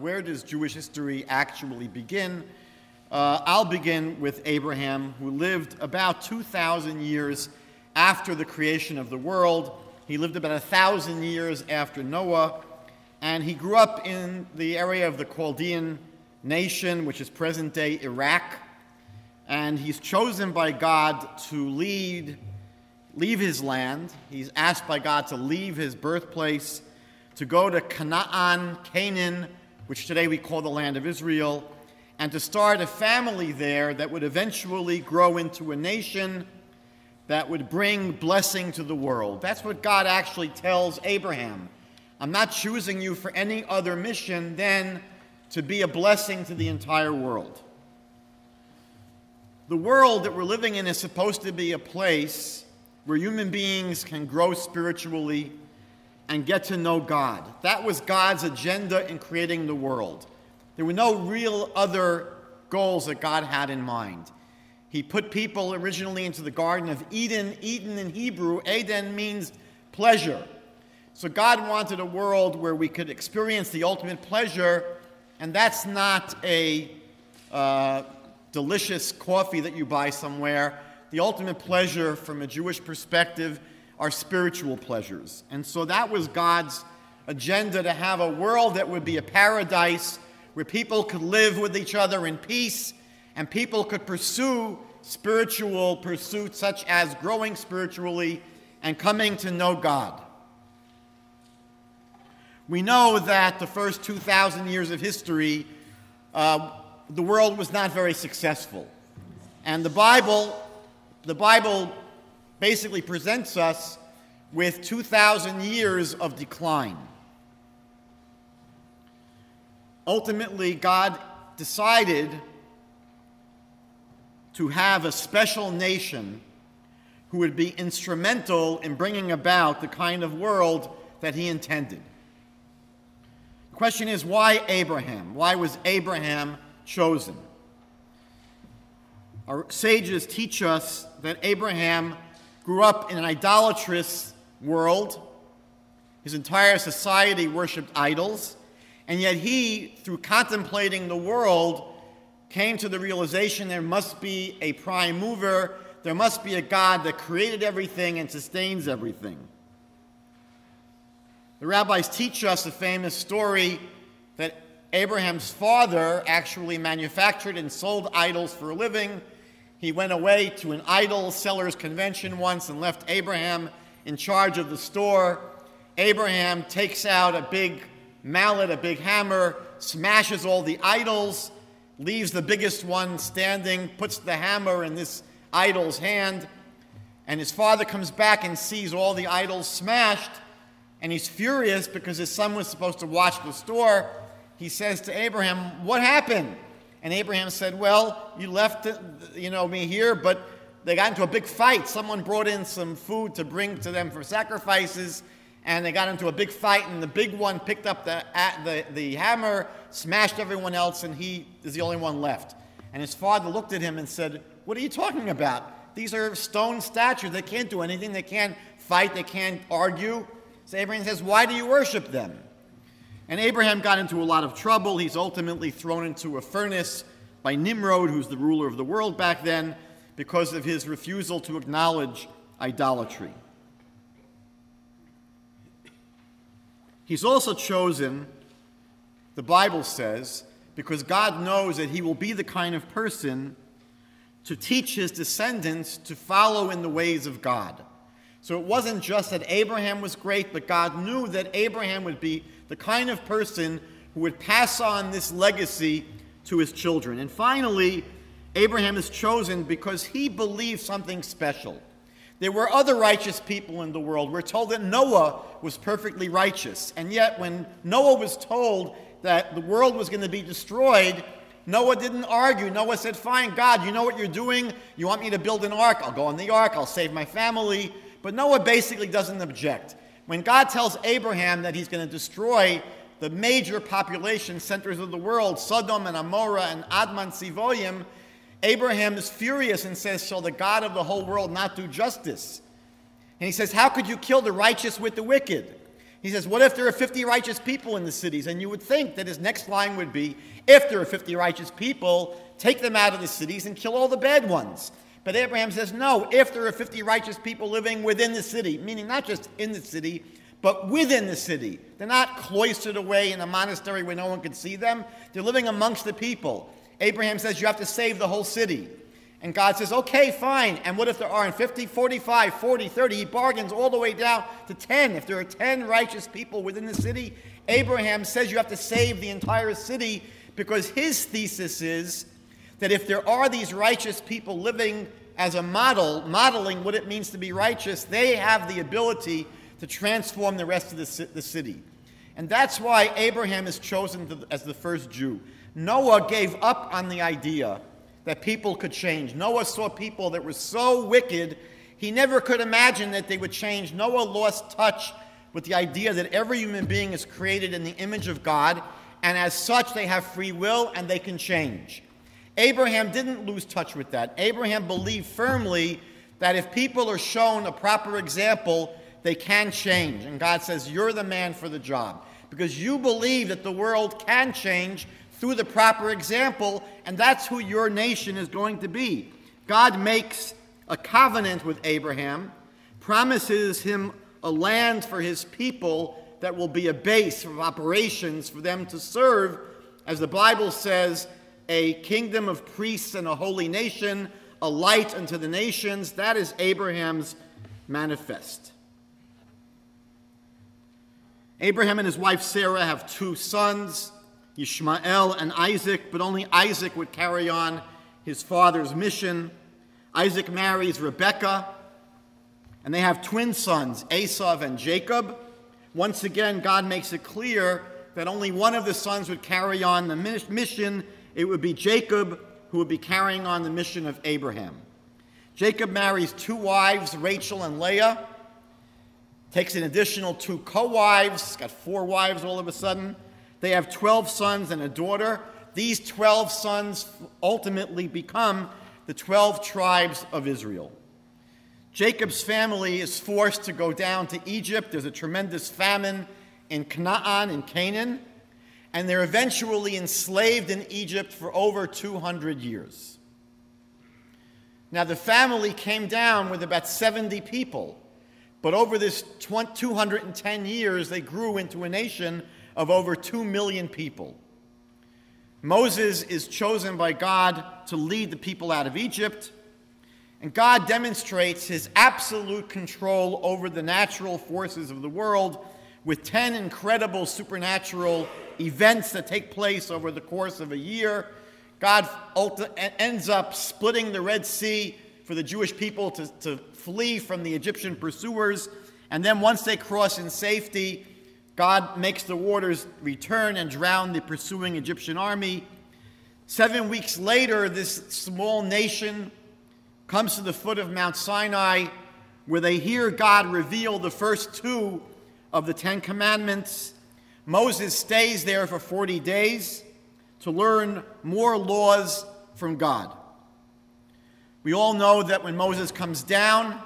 Where does Jewish history actually begin? Uh, I'll begin with Abraham, who lived about 2,000 years after the creation of the world. He lived about a thousand years after Noah, and he grew up in the area of the Chaldean nation, which is present day Iraq. And he's chosen by God to lead, leave his land. He's asked by God to leave his birthplace, to go to Canaan, Canaan, which today we call the land of Israel, and to start a family there that would eventually grow into a nation that would bring blessing to the world. That's what God actually tells Abraham. I'm not choosing you for any other mission than to be a blessing to the entire world. The world that we're living in is supposed to be a place where human beings can grow spiritually and get to know God. That was God's agenda in creating the world. There were no real other goals that God had in mind. He put people originally into the Garden of Eden. Eden in Hebrew, Eden means pleasure. So God wanted a world where we could experience the ultimate pleasure, and that's not a uh, delicious coffee that you buy somewhere. The ultimate pleasure from a Jewish perspective are spiritual pleasures. And so that was God's agenda to have a world that would be a paradise where people could live with each other in peace and people could pursue spiritual pursuits such as growing spiritually and coming to know God. We know that the first 2,000 years of history, uh, the world was not very successful. And the Bible, the Bible basically presents us with 2,000 years of decline. Ultimately, God decided to have a special nation who would be instrumental in bringing about the kind of world that he intended. The question is why Abraham? Why was Abraham chosen? Our sages teach us that Abraham grew up in an idolatrous world. His entire society worshiped idols. And yet he, through contemplating the world, came to the realization there must be a prime mover, there must be a God that created everything and sustains everything. The rabbis teach us a famous story that Abraham's father actually manufactured and sold idols for a living he went away to an idol sellers convention once and left Abraham in charge of the store. Abraham takes out a big mallet, a big hammer, smashes all the idols, leaves the biggest one standing, puts the hammer in this idol's hand, and his father comes back and sees all the idols smashed, and he's furious because his son was supposed to watch the store. He says to Abraham, What happened? And Abraham said, Well, you left uh, you know, me here, but they got into a big fight. Someone brought in some food to bring to them for sacrifices, and they got into a big fight, and the big one picked up the, the, the hammer, smashed everyone else, and he is the only one left. And his father looked at him and said, What are you talking about? These are stone statues. They can't do anything. They can't fight. They can't argue. So Abraham says, Why do you worship them? And Abraham got into a lot of trouble. He's ultimately thrown into a furnace by Nimrod, who's the ruler of the world back then, because of his refusal to acknowledge idolatry. He's also chosen, the Bible says, because God knows that he will be the kind of person to teach his descendants to follow in the ways of God. So it wasn't just that Abraham was great, but God knew that Abraham would be the kind of person who would pass on this legacy to his children. And finally, Abraham is chosen because he believed something special. There were other righteous people in the world. We're told that Noah was perfectly righteous. And yet, when Noah was told that the world was going to be destroyed, Noah didn't argue. Noah said, Fine, God, you know what you're doing. You want me to build an ark? I'll go in the ark. I'll save my family. But Noah basically doesn't object. When God tells Abraham that he's going to destroy the major population centers of the world, Sodom and Amorah and Admah Zeboim, Abraham is furious and says, Shall the God of the whole world not do justice? And he says, How could you kill the righteous with the wicked? He says, What if there are 50 righteous people in the cities? And you would think that his next line would be, If there are 50 righteous people, take them out of the cities and kill all the bad ones. But Abraham says, No, if there are 50 righteous people living within the city, meaning not just in the city, but within the city. They're not cloistered away in a monastery where no one can see them. They're living amongst the people. Abraham says, You have to save the whole city. And God says, okay, fine. And what if there aren't 50, 45, 40, 30? He bargains all the way down to 10. If there are 10 righteous people within the city, Abraham says you have to save the entire city because his thesis is that if there are these righteous people living as a model, modeling what it means to be righteous, they have the ability to transform the rest of the, the city. And that's why Abraham is chosen to, as the first Jew. Noah gave up on the idea that people could change. Noah saw people that were so wicked, he never could imagine that they would change. Noah lost touch with the idea that every human being is created in the image of God, and as such, they have free will and they can change. Abraham didn't lose touch with that. Abraham believed firmly that if people are shown a proper example, they can change. And God says, You're the man for the job. Because you believe that the world can change through the proper example, and that's who your nation is going to be. God makes a covenant with Abraham, promises him a land for his people that will be a base of operations for them to serve, as the Bible says, a kingdom of priests and a holy nation, a light unto the nations. That is Abraham's manifest. Abraham and his wife Sarah have two sons. Ishmael and Isaac, but only Isaac would carry on his father's mission. Isaac marries Rebekah, and they have twin sons, Esau and Jacob. Once again, God makes it clear that only one of the sons would carry on the mission. It would be Jacob who would be carrying on the mission of Abraham. Jacob marries two wives, Rachel and Leah, takes an additional two co wives, got four wives all of a sudden. They have 12 sons and a daughter. These 12 sons ultimately become the 12 tribes of Israel. Jacob's family is forced to go down to Egypt. There's a tremendous famine in Canaan, in Canaan, and they're eventually enslaved in Egypt for over 200 years. Now, the family came down with about 70 people, but over this 210 years, they grew into a nation of over 2 million people. Moses is chosen by God to lead the people out of Egypt, and God demonstrates his absolute control over the natural forces of the world with 10 incredible supernatural events that take place over the course of a year. God ends up splitting the Red Sea for the Jewish people to, to flee from the Egyptian pursuers. And then once they cross in safety, God makes the waters return and drown the pursuing Egyptian army. Seven weeks later, this small nation comes to the foot of Mount Sinai, where they hear God reveal the first two of the Ten Commandments. Moses stays there for 40 days to learn more laws from God. We all know that when Moses comes down,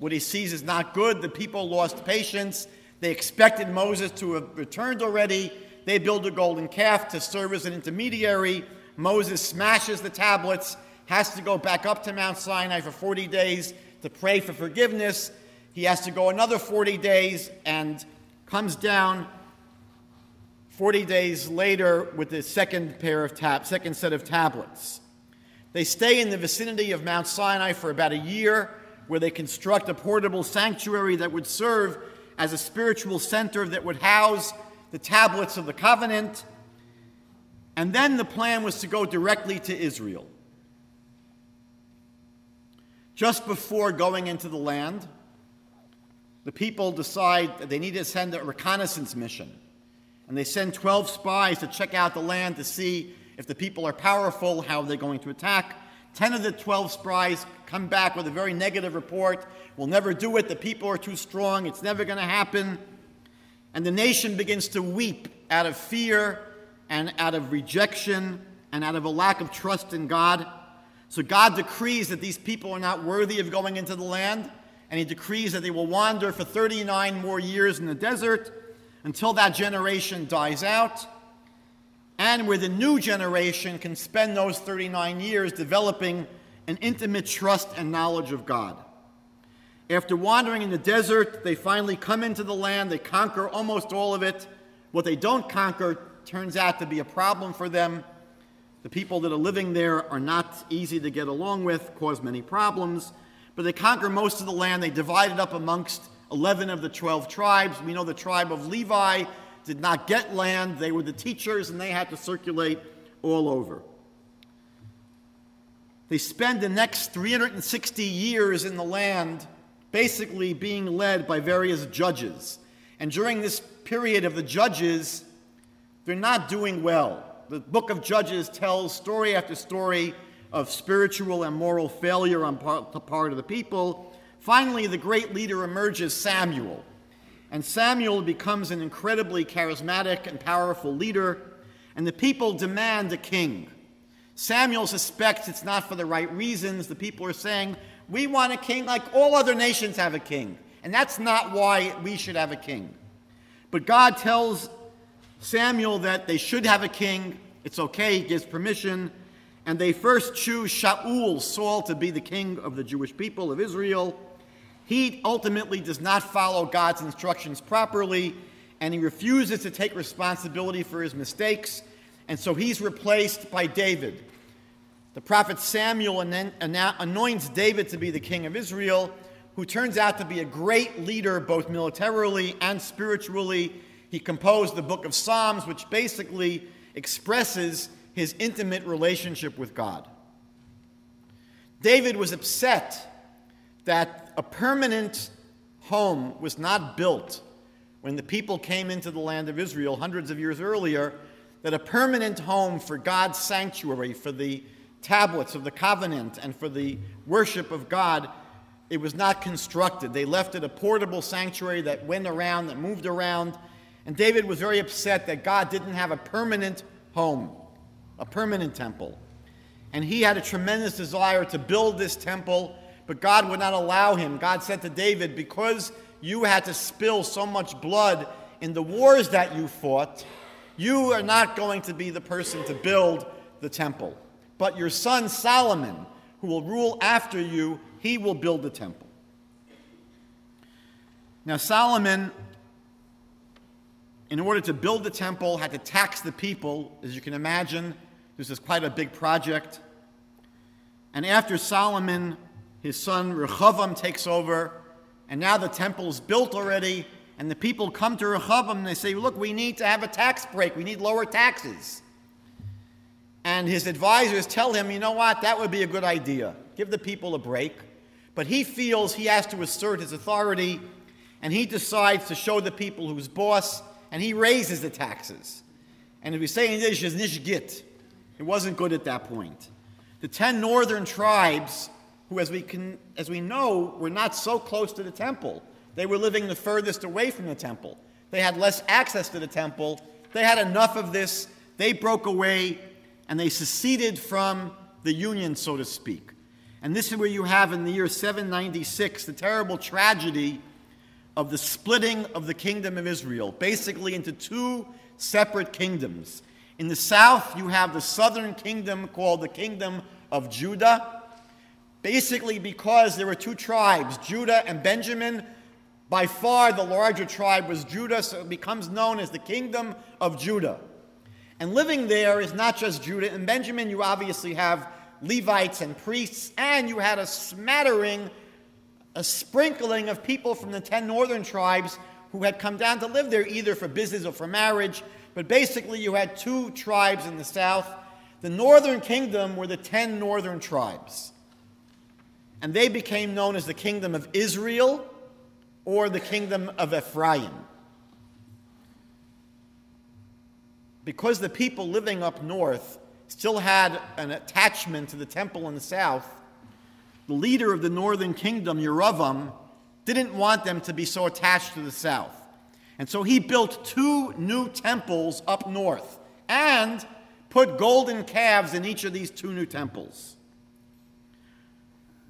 what he sees is not good. The people lost patience they expected Moses to have returned already. They build a golden calf to serve as an intermediary. Moses smashes the tablets, has to go back up to Mount Sinai for 40 days to pray for forgiveness. He has to go another 40 days and comes down 40 days later with the second pair of tab- second set of tablets. They stay in the vicinity of Mount Sinai for about a year, where they construct a portable sanctuary that would serve as a spiritual center that would house the tablets of the covenant. And then the plan was to go directly to Israel. Just before going into the land, the people decide that they need to send a reconnaissance mission. And they send 12 spies to check out the land to see if the people are powerful, how they're going to attack. 10 of the 12 spies come back with a very negative report We'll never do it. The people are too strong. It's never going to happen. And the nation begins to weep out of fear and out of rejection and out of a lack of trust in God. So God decrees that these people are not worthy of going into the land. and he decrees that they will wander for 39 more years in the desert until that generation dies out, and where the new generation can spend those 39 years developing an intimate trust and knowledge of God. After wandering in the desert, they finally come into the land, they conquer almost all of it. What they don't conquer turns out to be a problem for them. The people that are living there are not easy to get along with, cause many problems, but they conquer most of the land. They divide it up amongst 11 of the 12 tribes. We know the tribe of Levi did not get land, they were the teachers, and they had to circulate all over. They spend the next 360 years in the land basically being led by various judges. And during this period of the judges, they're not doing well. The book of Judges tells story after story of spiritual and moral failure on the part of the people. Finally, the great leader emerges, Samuel. And Samuel becomes an incredibly charismatic and powerful leader, and the people demand a king. Samuel suspects it's not for the right reasons. The people are saying, We want a king like all other nations have a king. And that's not why we should have a king. But God tells Samuel that they should have a king. It's okay, he gives permission. And they first choose Shaul, Saul, to be the king of the Jewish people of Israel. He ultimately does not follow God's instructions properly, and he refuses to take responsibility for his mistakes and so he's replaced by David. The prophet Samuel anoints David to be the king of Israel, who turns out to be a great leader both militarily and spiritually. He composed the book of Psalms, which basically expresses his intimate relationship with God. David was upset that a permanent home was not built when the people came into the land of Israel hundreds of years earlier that a permanent home for God's sanctuary, for the tablets of the covenant, and for the worship of God, it was not constructed. They left it a portable sanctuary that went around, that moved around. And David was very upset that God didn't have a permanent home, a permanent temple. And he had a tremendous desire to build this temple, but God would not allow him. God said to David, Because you had to spill so much blood in the wars that you fought, you are not going to be the person to build the temple, but your son Solomon, who will rule after you, he will build the temple. Now, Solomon, in order to build the temple, had to tax the people. As you can imagine, this is quite a big project. And after Solomon, his son Rehoboam takes over, and now the temple is built already, and the people come to Rehoboam and they say, Look, we need to have a tax break. We need lower taxes. And his advisors tell him, You know what? That would be a good idea. Give the people a break. But he feels he has to assert his authority, and he decides to show the people who's boss, and he raises the taxes. And if we say in Yiddish, is nish git. It wasn't good at that point. The ten northern tribes, who, as we, can, as we know, were not so close to the temple, they were living the furthest away from the temple. They had less access to the temple. They had enough of this. They broke away and they seceded from the union, so to speak. And this is where you have in the year 796 the terrible tragedy of the splitting of the kingdom of Israel, basically into two separate kingdoms. In the south, you have the southern kingdom called the kingdom of Judah, basically because there were two tribes, Judah and Benjamin, by far, the larger tribe was Judah, so it becomes known as the kingdom of Judah. And living there is not just Judah and Benjamin, you obviously have Levites and priests, and you had a smattering, a sprinkling of people from the 10 northern tribes who had come down to live there either for business or for marriage. But basically, you had two tribes in the south. The northern kingdom were the 10 northern tribes. And they became known as the kingdom of Israel or the kingdom of Ephraim. Because the people living up north still had an attachment to the temple in the south, the leader of the northern kingdom, Yeravam, didn't want them to be so attached to the south. And so he built two new temples up north and put golden calves in each of these two new temples.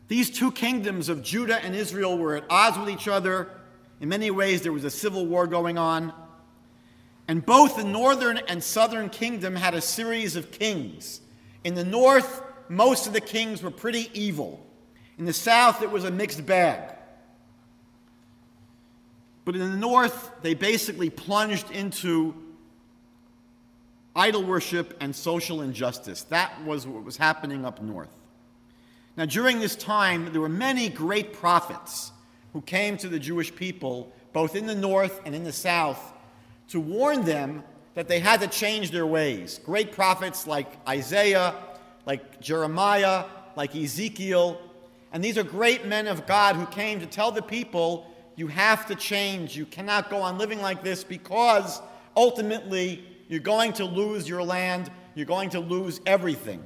These two kingdoms of Judah and Israel were at odds with each other. In many ways, there was a civil war going on. And both the northern and southern kingdom had a series of kings. In the north, most of the kings were pretty evil. In the south, it was a mixed bag. But in the north, they basically plunged into idol worship and social injustice. That was what was happening up north. Now, during this time, there were many great prophets who came to the Jewish people, both in the north and in the south, to warn them that they had to change their ways. Great prophets like Isaiah, like Jeremiah, like Ezekiel. And these are great men of God who came to tell the people, you have to change. You cannot go on living like this because ultimately you're going to lose your land, you're going to lose everything.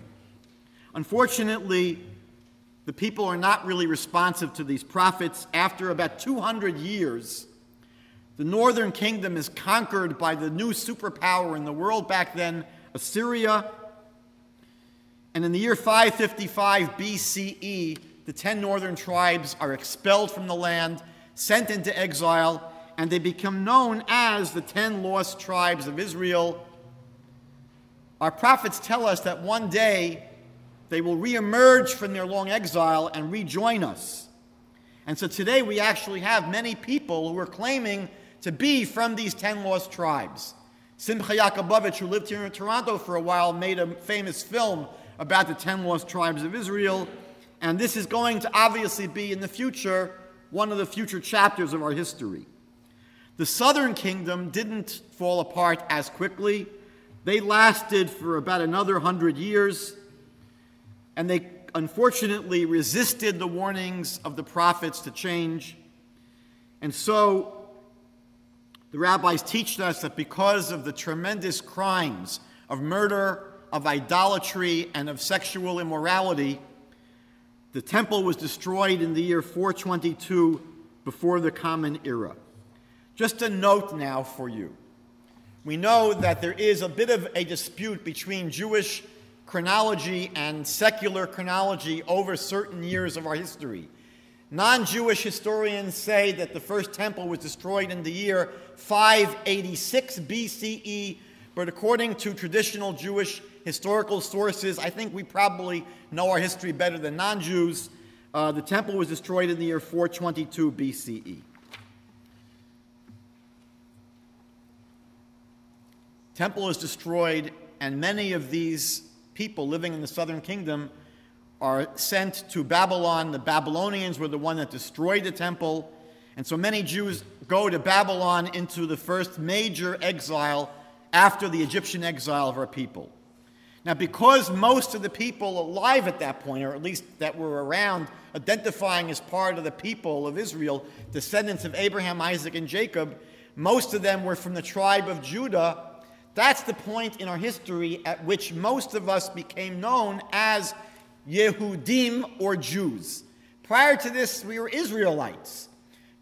Unfortunately, the people are not really responsive to these prophets. After about 200 years, the northern kingdom is conquered by the new superpower in the world back then, Assyria. And in the year 555 BCE, the 10 northern tribes are expelled from the land, sent into exile, and they become known as the 10 lost tribes of Israel. Our prophets tell us that one day they will reemerge from their long exile and rejoin us. And so today we actually have many people who are claiming to be from these 10 lost tribes. Simcha Jacobovici, who lived here in Toronto for a while, made a famous film about the 10 lost tribes of Israel. And this is going to obviously be in the future one of the future chapters of our history. The southern kingdom didn't fall apart as quickly. They lasted for about another hundred years and they unfortunately resisted the warnings of the prophets to change. And so the rabbis teach us that because of the tremendous crimes of murder, of idolatry, and of sexual immorality, the temple was destroyed in the year 422 before the Common Era. Just a note now for you. We know that there is a bit of a dispute between Jewish chronology and secular chronology over certain years of our history. Non Jewish historians say that the first temple was destroyed in the year 586 BCE, but according to traditional Jewish historical sources, I think we probably know our history better than non Jews. Uh, the temple was destroyed in the year 422 BCE. Temple is destroyed, and many of these people living in the southern kingdom are sent to Babylon. The Babylonians were the one that destroyed the temple. And so many Jews go to Babylon into the first major exile after the Egyptian exile of our people. Now, because most of the people alive at that point, or at least that were around, identifying as part of the people of Israel, descendants of Abraham, Isaac, and Jacob, most of them were from the tribe of Judah that's the point in our history at which most of us became known as Yehudim or Jews. Prior to this, we were Israelites.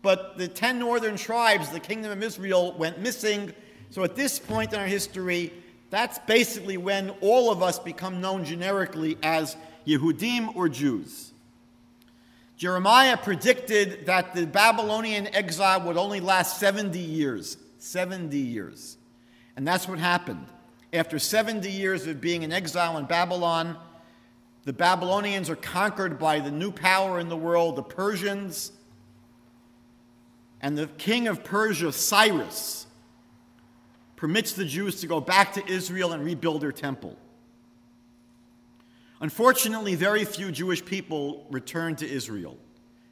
But the 10 northern tribes, the kingdom of Israel, went missing. So at this point in our history, that's basically when all of us become known generically as Yehudim or Jews. Jeremiah predicted that the Babylonian exile would only last 70 years. 70 years. And that's what happened. After 70 years of being in exile in Babylon, the Babylonians are conquered by the new power in the world, the Persians. And the king of Persia, Cyrus, permits the Jews to go back to Israel and rebuild their temple. Unfortunately, very few Jewish people return to Israel.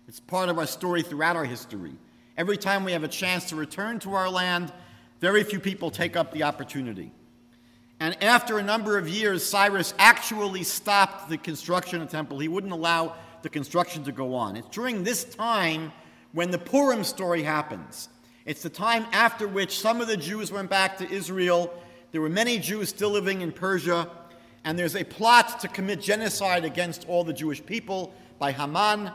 It's part of our story throughout our history. Every time we have a chance to return to our land, very few people take up the opportunity. And after a number of years, Cyrus actually stopped the construction of the temple. He wouldn't allow the construction to go on. It's during this time when the Purim story happens. It's the time after which some of the Jews went back to Israel. There were many Jews still living in Persia. And there's a plot to commit genocide against all the Jewish people by Haman.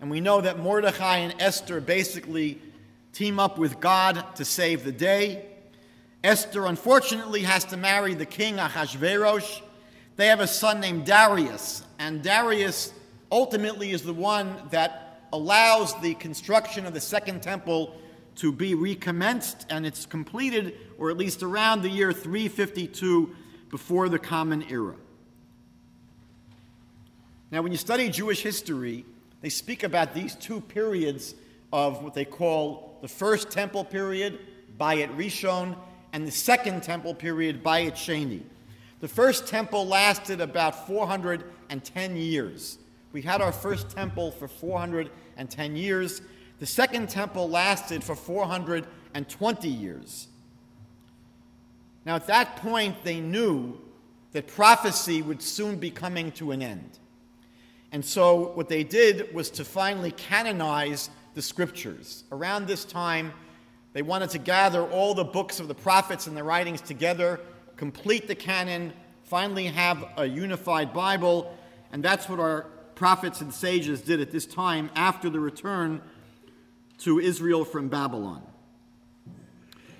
And we know that Mordechai and Esther basically team up with God to save the day. Esther, unfortunately, has to marry the king Ahasuerus. They have a son named Darius, and Darius ultimately is the one that allows the construction of the Second Temple to be recommenced, and it's completed, or at least around the year 352 before the Common Era. Now, when you study Jewish history, they speak about these two periods of what they call the First Temple period, Bayit Rishon, and the Second Temple period, Bayit Sheni. The First Temple lasted about 410 years. We had our First Temple for 410 years. The Second Temple lasted for 420 years. Now, at that point, they knew that prophecy would soon be coming to an end. And so, what they did was to finally canonize the scriptures. Around this time, they wanted to gather all the books of the prophets and the writings together, complete the canon, finally have a unified Bible, and that's what our prophets and sages did at this time after the return to Israel from Babylon.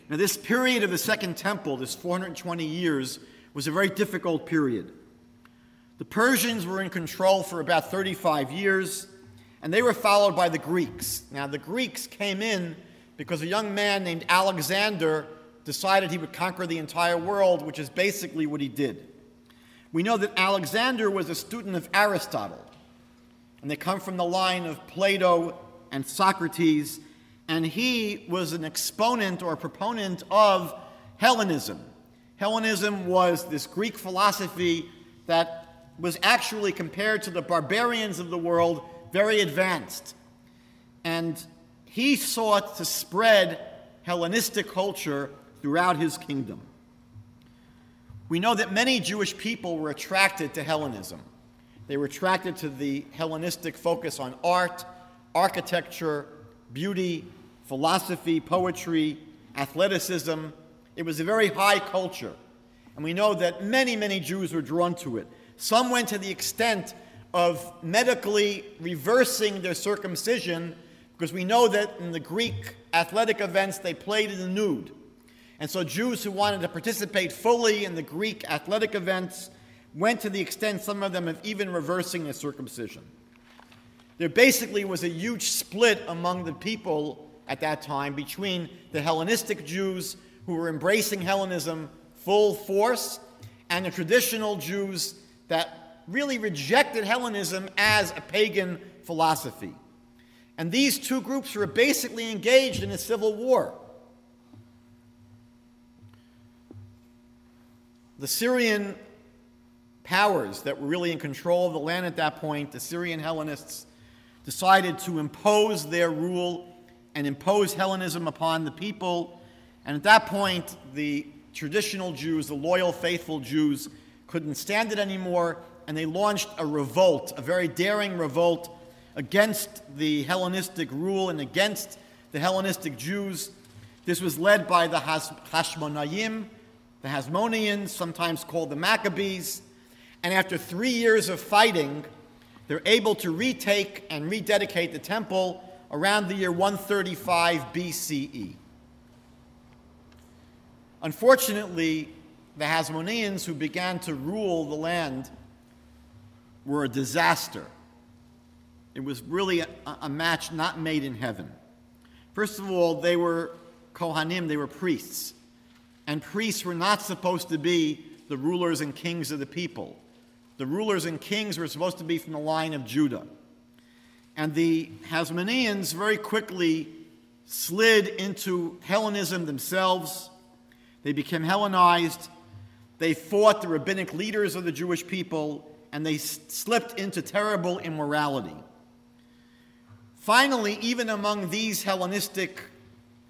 Now, this period of the Second Temple, this 420 years, was a very difficult period. The Persians were in control for about 35 years, and they were followed by the Greeks. Now, the Greeks came in because a young man named Alexander decided he would conquer the entire world, which is basically what he did. We know that Alexander was a student of Aristotle, and they come from the line of Plato and Socrates, and he was an exponent or proponent of Hellenism. Hellenism was this Greek philosophy that was actually compared to the barbarians of the world very advanced. And he sought to spread Hellenistic culture throughout his kingdom. We know that many Jewish people were attracted to Hellenism. They were attracted to the Hellenistic focus on art, architecture, beauty, philosophy, poetry, athleticism. It was a very high culture. And we know that many, many Jews were drawn to it. Some went to the extent of medically reversing their circumcision because we know that in the Greek athletic events they played in the nude. And so Jews who wanted to participate fully in the Greek athletic events went to the extent, some of them, of even reversing their circumcision. There basically was a huge split among the people at that time between the Hellenistic Jews who were embracing Hellenism full force and the traditional Jews that really rejected Hellenism as a pagan philosophy. And these two groups were basically engaged in a civil war. The Syrian powers that were really in control of the land at that point, the Syrian Hellenists, decided to impose their rule and impose Hellenism upon the people. And at that point, the traditional Jews, the loyal, faithful Jews, couldn't stand it anymore and they launched a revolt, a very daring revolt against the Hellenistic rule and against the Hellenistic Jews. This was led by the Hashmonaim, the Hasmoneans, sometimes called the Maccabees. And after three years of fighting, they're able to retake and rededicate the temple around the year 135 BCE. Unfortunately, the Hasmoneans, who began to rule the land, were a disaster. It was really a, a, match not made in heaven. First of all, they were Kohanim, they were priests. And priests were not supposed to be the rulers and kings of the people. The rulers and kings were supposed to be from the line of Judah. And the Hasmoneans very quickly slid into Hellenism themselves. They became Hellenized. They fought the rabbinic leaders of the Jewish people and they slipped into terrible immorality. Finally, even among these Hellenistic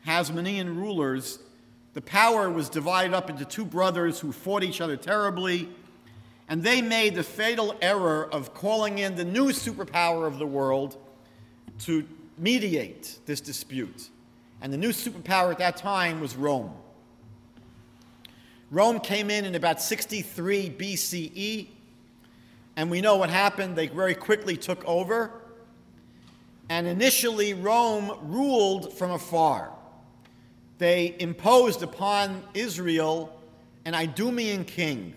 Hasmonean rulers, the power was divided up into two brothers who fought each other terribly, and they made the fatal error of calling in the new superpower of the world to mediate this dispute. And the new superpower at that time was Rome. Rome came in in about 63 BCE and we know what happened. They very quickly took over. And initially, Rome ruled from afar. They imposed upon Israel an Idumean king.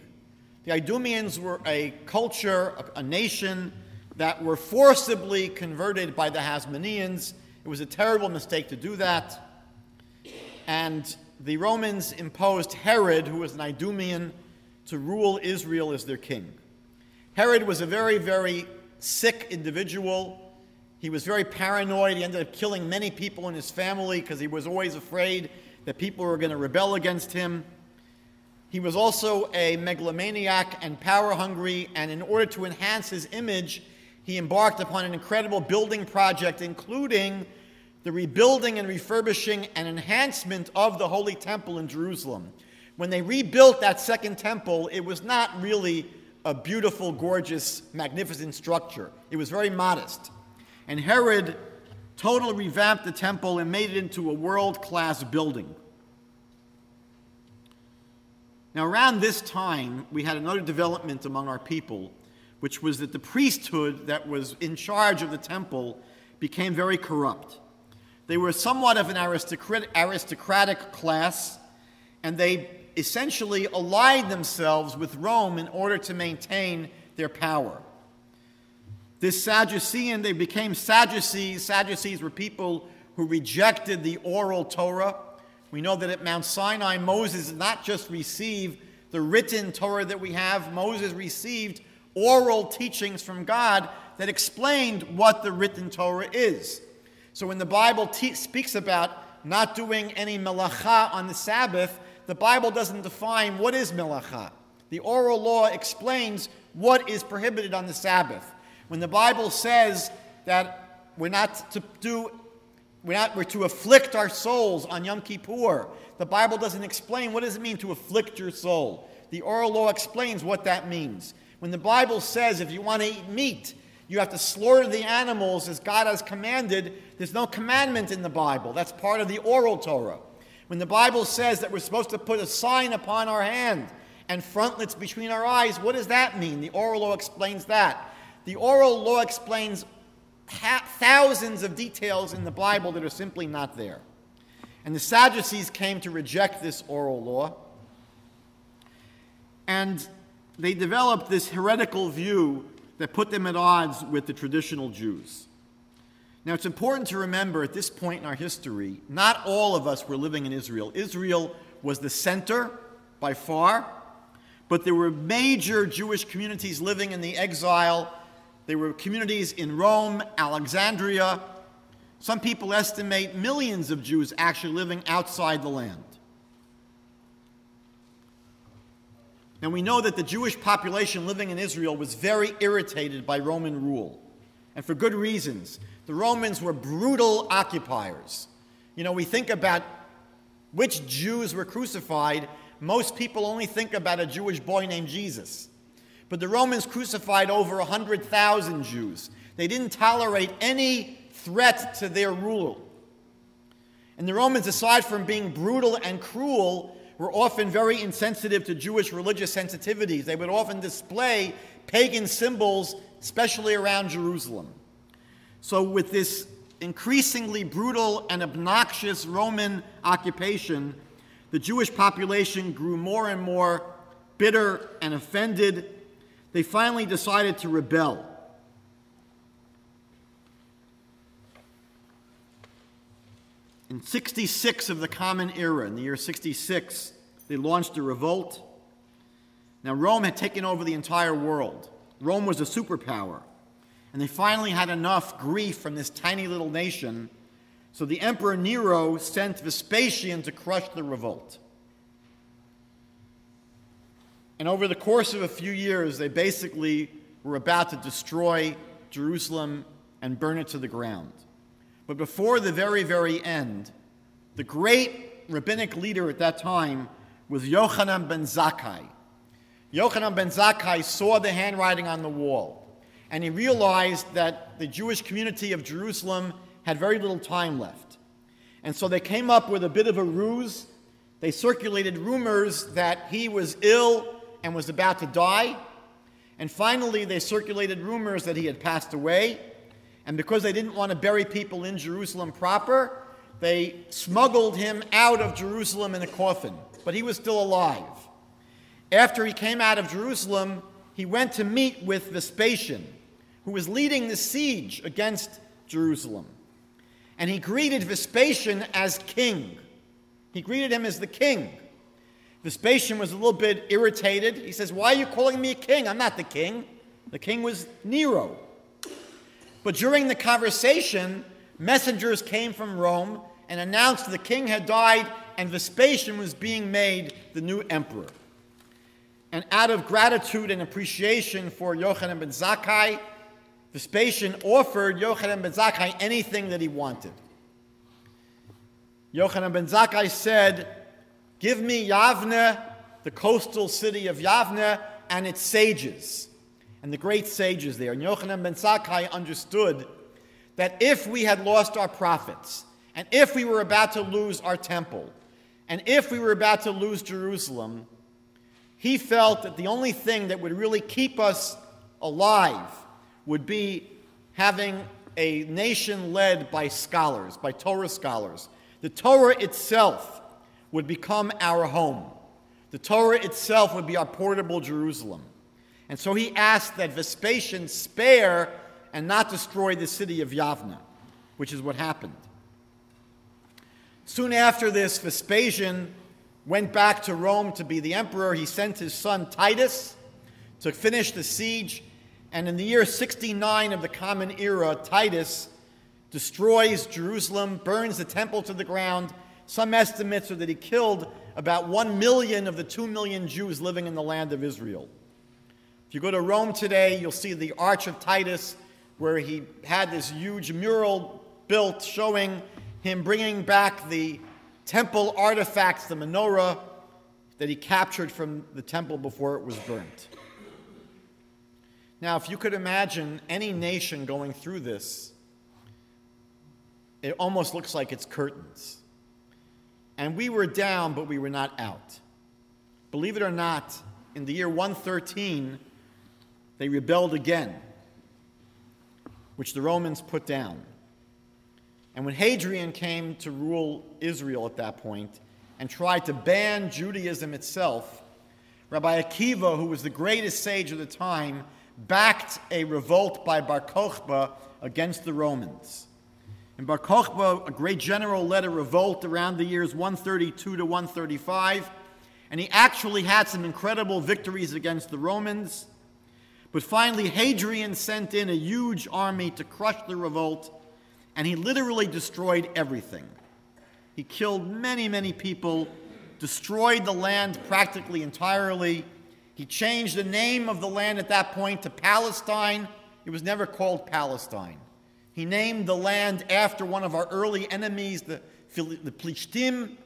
The Idumeans were a culture, a, a nation that were forcibly converted by the Hasmoneans. It was a terrible mistake to do that. And the Romans imposed Herod, who was an Idumean, to rule Israel as their king. Herod was a very, very sick individual. He was very paranoid. He ended up killing many people in his family because he was always afraid that people were going to rebel against him. He was also a megalomaniac and power hungry, and in order to enhance his image, he embarked upon an incredible building project, including the rebuilding and refurbishing and enhancement of the Holy Temple in Jerusalem. When they rebuilt that second temple, it was not really a beautiful, gorgeous, magnificent structure. It was very modest. And Herod totally revamped the temple and made it into a world class building. Now, around this time, we had another development among our people, which was that the priesthood that was in charge of the temple became very corrupt. They were somewhat of an aristocratic class, and they essentially allied themselves with Rome in order to maintain their power. This Sadducean, they became Sadducees. Sadducees were people who rejected the oral Torah we know that at Mount Sinai, Moses did not just receive the written Torah that we have, Moses received oral teachings from God that explained what the written Torah is. So when the Bible te- speaks about not doing any melacha on the Sabbath, the Bible doesn't define what is melacha. The oral law explains what is prohibited on the Sabbath. When the Bible says that we're not to do we're, not, we're to afflict our souls on Yom Kippur. The Bible doesn't explain what does it mean to afflict your soul. The oral law explains what that means. When the Bible says if you want to eat meat, you have to slaughter the animals as God has commanded, there's no commandment in the Bible. That's part of the oral Torah. When the Bible says that we're supposed to put a sign upon our hand and frontlets between our eyes, what does that mean? The oral law explains that. The oral law explains thousands of details in the Bible that are simply not there. And the Sadducees came to reject this oral law. And they developed this heretical view that put them at odds with the traditional Jews. Now, it's important to remember at this point in our history, not all of us were living in Israel. Israel was the center by far, but there were major Jewish communities living in the exile there were communities in Rome, Alexandria. Some people estimate millions of Jews actually living outside the land. Now we know that the Jewish population living in Israel was very irritated by Roman rule, and for good reasons. The Romans were brutal occupiers. You know, we think about which Jews were crucified, most people only think about a Jewish boy named Jesus. But the Romans crucified over 100,000 Jews. They didn't tolerate any threat to their rule. And the Romans, aside from being brutal and cruel, were often very insensitive to Jewish religious sensitivities. They would often display pagan symbols, especially around Jerusalem. So, with this increasingly brutal and obnoxious Roman occupation, the Jewish population grew more and more bitter and offended they finally decided to rebel. In 66 of the Common Era, in the year 66, they launched a revolt. Now, Rome had taken over the entire world. Rome was a superpower. And they finally had enough grief from this tiny little nation, so the Emperor Nero sent Vespasian to crush the revolt. And over the course of a few years, they basically were about to destroy Jerusalem and burn it to the ground. But before the very, very end, the great rabbinic leader at that time was Yochanan ben Zakkai. Yochanan ben Zakkai saw the handwriting on the wall, and he realized that the Jewish community of Jerusalem had very little time left. And so they came up with a bit of a ruse. They circulated rumors that he was ill and was about to die. And finally, they circulated rumors that he had passed away. And because they didn't want to bury people in Jerusalem proper, they smuggled him out of Jerusalem in a coffin. But he was still alive. After he came out of Jerusalem, he went to meet with Vespasian, who was leading the siege against Jerusalem. And he greeted Vespasian as king. He greeted him as the king. Vespasian was a little bit irritated. He says, Why are you calling me a king? I'm not the king. The king was Nero. But during the conversation, messengers came from Rome and announced the king had died and Vespasian was being made the new emperor. And out of gratitude and appreciation for Yochanan ben Zakkai, Vespasian offered Yochanan ben Zakkai anything that he wanted. Yochanan ben Zakkai said, Give me Yavne, the coastal city of Yavne, and its sages, and the great sages there. And Yochanan ben Zakkai understood that if we had lost our prophets, and if we were about to lose our temple, and if we were about to lose Jerusalem, he felt that the only thing that would really keep us alive would be having a nation led by scholars, by Torah scholars. The Torah itself would become our home. The Torah itself would be our portable Jerusalem. And so he asked that Vespasian spare and not destroy the city of Yavna, which is what happened. Soon after this, Vespasian went back to Rome to be the emperor. He sent his son Titus to finish the siege. And in the year 69 of the Common Era, Titus destroys Jerusalem, burns the temple to the ground. Some estimates are that he killed about 1 million of the 2 million Jews living in the land of Israel. If you go to Rome today, you'll see the Arch of Titus, where he had this huge mural built showing him bringing back the temple artifacts, the menorah that he captured from the temple before it was burnt. Now, if you could imagine any nation going through this, it almost looks like it's curtains. And we were down, but we were not out. Believe it or not, in the year 113, they rebelled again, which the Romans put down. And when Hadrian came to rule Israel at that point and tried to ban Judaism itself, Rabbi Akiva, who was the greatest sage of the time, backed a revolt by Bar Kokhba against the Romans. And Bar Kokhba, a great general, led a revolt around the years 132 to 135, and he actually had some incredible victories against the Romans. But finally, Hadrian sent in a huge army to crush the revolt and he literally destroyed everything. He killed many, many people, destroyed the land practically entirely. He changed the name of the land at that point to Palestine. It was never called Palestine. He named the land after one of our early enemies, the, the Plishtim.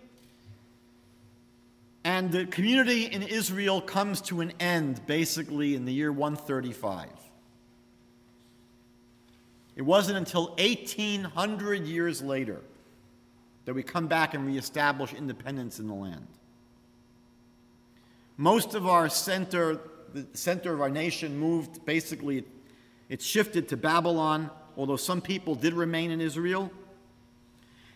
And the community in Israel comes to an end basically in the year 135. It wasn't until 1800 years later that we come back and reestablish independence in the land. Most of our center, the center of our nation moved basically, it shifted to Babylon, although some people did remain in Israel.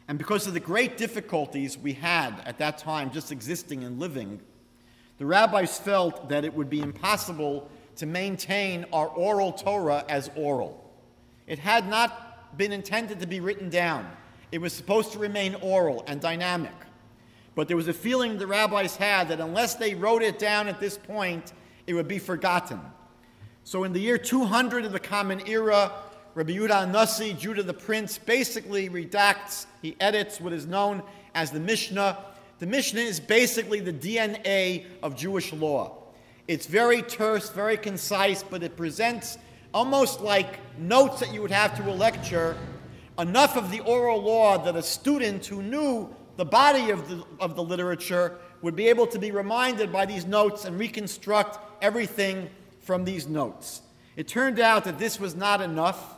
And because of the great difficulties we had at that time just existing and living, the rabbis felt that it would be impossible to maintain our oral Torah as oral. It had not been intended to be written down. It was supposed to remain oral and dynamic. But there was a feeling the rabbis had that unless they wrote it down at this point, it would be forgotten. So in the year 200 of the Common Era, Rabbi Yehuda Nasi, Judah the Prince, basically redacts, he edits what is known as the Mishnah. The Mishnah is basically the DNA of Jewish law. It's very terse, very concise, but it presents almost like notes that you would have to a lecture, enough of the oral law that a student who knew the body of the, of the literature would be able to be reminded by these notes and reconstruct everything from these notes. It turned out that this was not enough.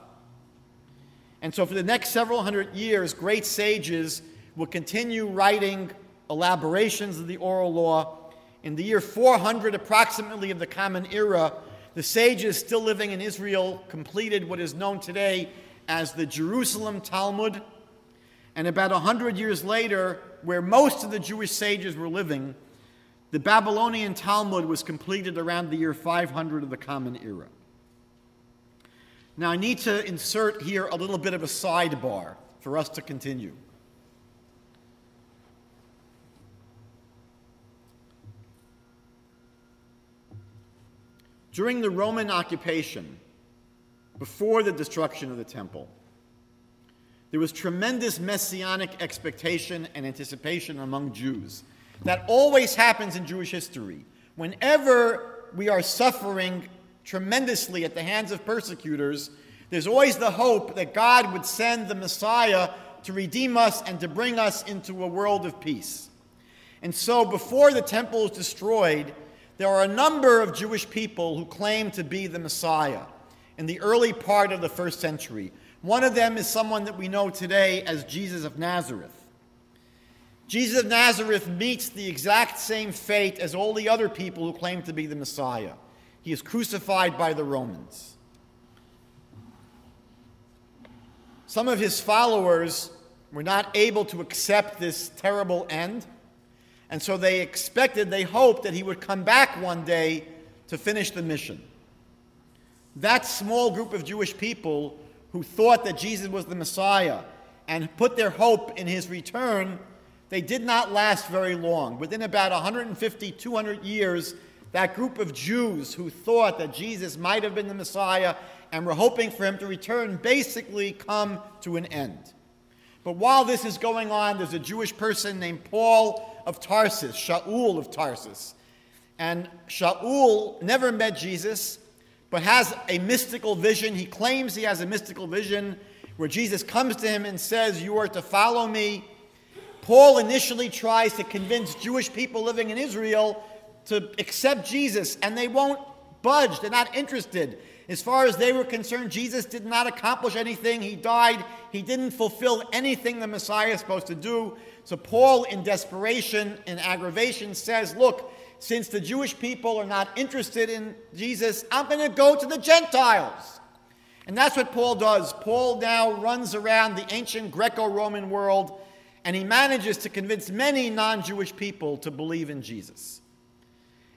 And so, for the next several hundred years, great sages would continue writing elaborations of the oral law. In the year 400, approximately, of the Common Era, the sages still living in Israel completed what is known today as the Jerusalem Talmud. And about 100 years later, where most of the Jewish sages were living, the Babylonian Talmud was completed around the year 500 of the Common Era. Now, I need to insert here a little bit of a sidebar for us to continue. During the Roman occupation, before the destruction of the temple, there was tremendous messianic expectation and anticipation among Jews. That always happens in Jewish history. Whenever we are suffering tremendously at the hands of persecutors, there's always the hope that God would send the Messiah to redeem us and to bring us into a world of peace. And so, before the temple was destroyed, there are a number of Jewish people who claim to be the Messiah in the early part of the first century. One of them is someone that we know today as Jesus of Nazareth. Jesus of Nazareth meets the exact same fate as all the other people who claim to be the Messiah. He is crucified by the Romans. Some of his followers were not able to accept this terrible end, and so they expected, they hoped that he would come back one day to finish the mission. That small group of Jewish people who thought that Jesus was the Messiah and put their hope in his return, they did not last very long. Within about 150, 200 years, that group of Jews who thought that Jesus might have been the Messiah and were hoping for him to return basically come to an end. But while this is going on, there's a Jewish person named Paul of Tarsus, Shaul of Tarsus. And Shaul never met Jesus, but has a mystical vision. He claims he has a mystical vision where Jesus comes to him and says, You are to follow me. Paul initially tries to convince Jewish people living in Israel to accept Jesus, and they won't budge. They're not interested. As far as they were concerned, Jesus did not accomplish anything. He died. He didn't fulfill anything the Messiah is supposed to do. So Paul, in desperation and aggravation, says, Look, since the Jewish people are not interested in Jesus, I'm going to go to the Gentiles. And that's what Paul does. Paul now runs around the ancient Greco Roman world and he manages to convince many non Jewish people to believe in Jesus.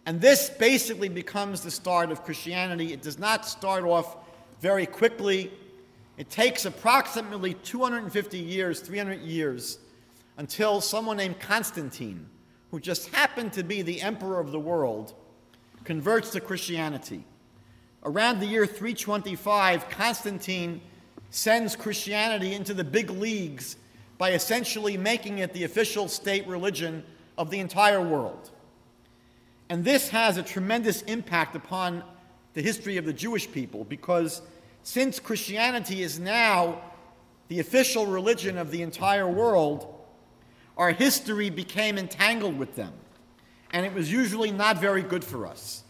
And this basically becomes the start of Christianity. It does not start off very quickly. It takes approximately 250 years, 300 years, until someone named Constantine who just happened to be the emperor of the world, converts to Christianity. Around the year 325, Constantine sends Christianity into the big leagues by essentially making it the official state religion of the entire world. And this has a tremendous impact upon the history of the Jewish people because since Christianity is now the official religion of the entire world, our history became entangled with them, and it was usually not very good for us.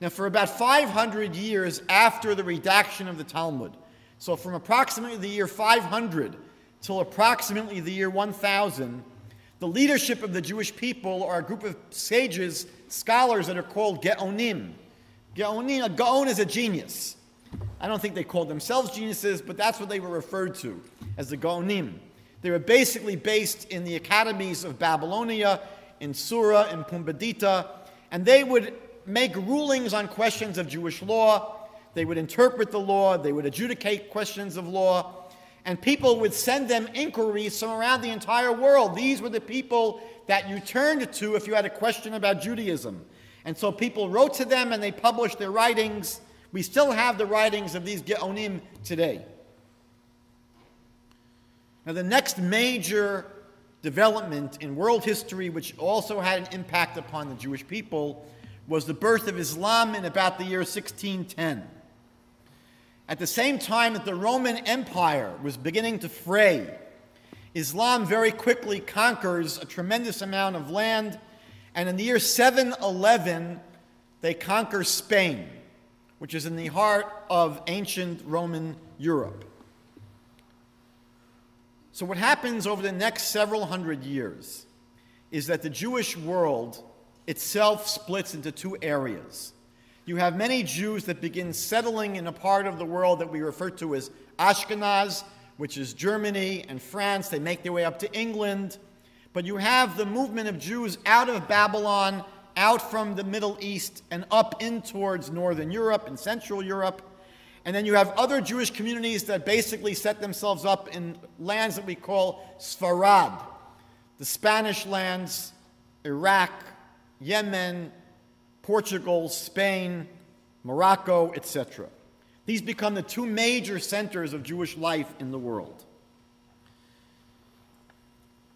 Now, for about 500 years after the redaction of the Talmud, so from approximately the year 500 till approximately the year 1000, the leadership of the Jewish people are a group of sages, scholars that are called Geonim. Geonim, a Gaon is a genius. I don't think they called themselves geniuses, but that's what they were referred to as the Gaonim. They were basically based in the academies of Babylonia, in Sura, in Pumbedita, and they would make rulings on questions of Jewish law. They would interpret the law, they would adjudicate questions of law, and people would send them inquiries from around the entire world. These were the people that you turned to if you had a question about Judaism. And so people wrote to them and they published their writings. We still have the writings of these Geonim today. Now, the next major development in world history, which also had an impact upon the Jewish people, was the birth of Islam in about the year 1610. At the same time that the Roman Empire was beginning to fray, Islam very quickly conquers a tremendous amount of land, and in the year 711, they conquer Spain, which is in the heart of ancient Roman Europe. So, what happens over the next several hundred years is that the Jewish world itself splits into two areas. You have many Jews that begin settling in a part of the world that we refer to as Ashkenaz, which is Germany and France. They make their way up to England. But you have the movement of Jews out of Babylon, out from the Middle East, and up in towards Northern Europe and Central Europe. And then you have other Jewish communities that basically set themselves up in lands that we call Sfarad, the Spanish lands, Iraq, Yemen, Portugal, Spain, Morocco, etc. These become the two major centers of Jewish life in the world.